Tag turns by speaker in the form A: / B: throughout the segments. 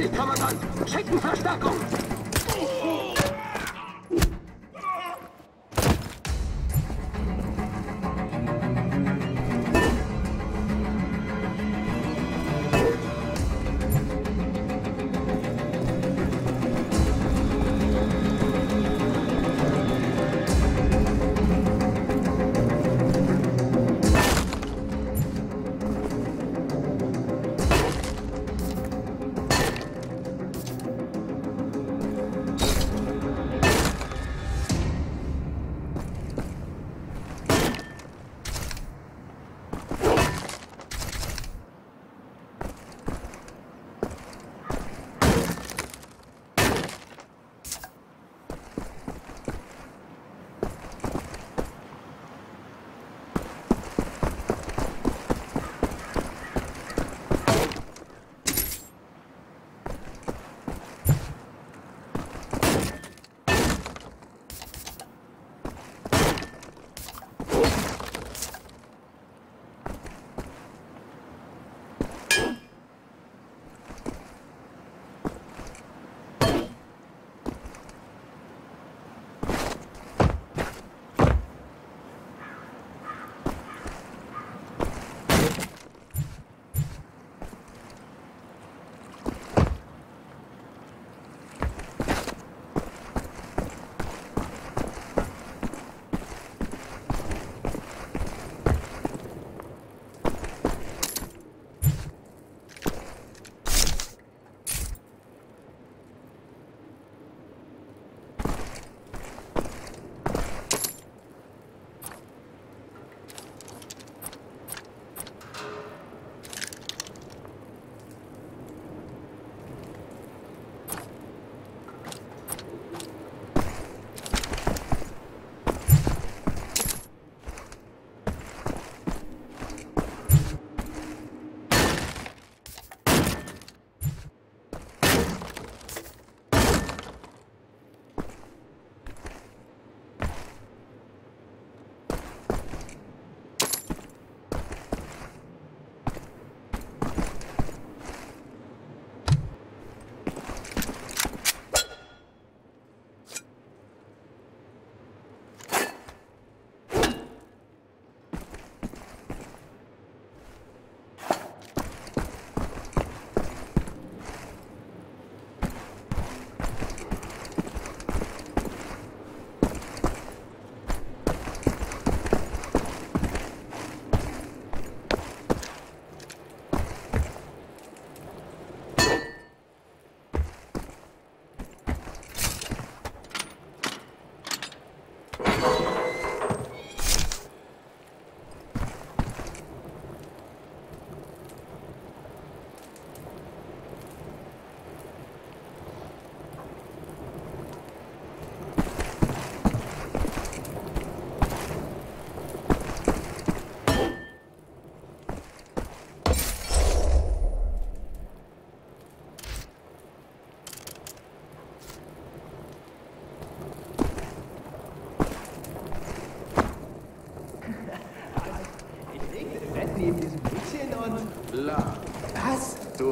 A: Bestätigt, Kommandant! Schicken Verstärkung!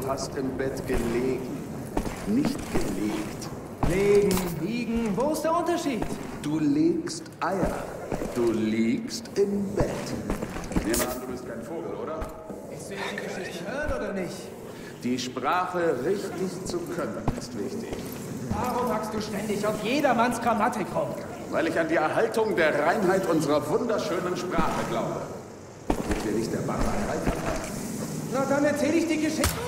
B: hast im Bett gelegen, nicht gelegt.
C: Legen, liegen, wo ist der Unterschied?
B: Du legst Eier. Du liegst im Bett. Nehmen an, du bist kein Vogel, oder?
C: Ist du die Geschichte hören oder nicht?
B: Die Sprache richtig zu können ist wichtig.
C: Warum hackst du ständig auf jedermanns Grammatik rum?
B: Weil ich an die Erhaltung der Reinheit unserer wunderschönen Sprache glaube. Ich will nicht der Barbarei
C: Na dann erzähl ich die Geschichte.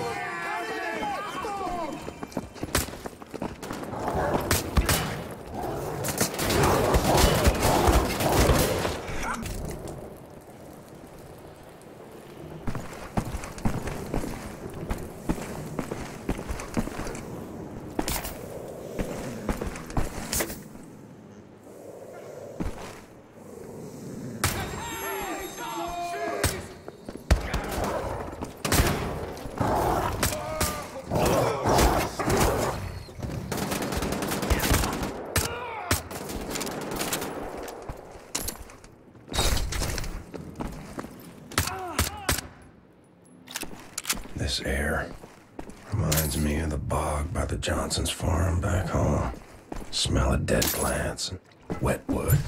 D: Johnson's farm back home. Smell of dead plants and wet wood.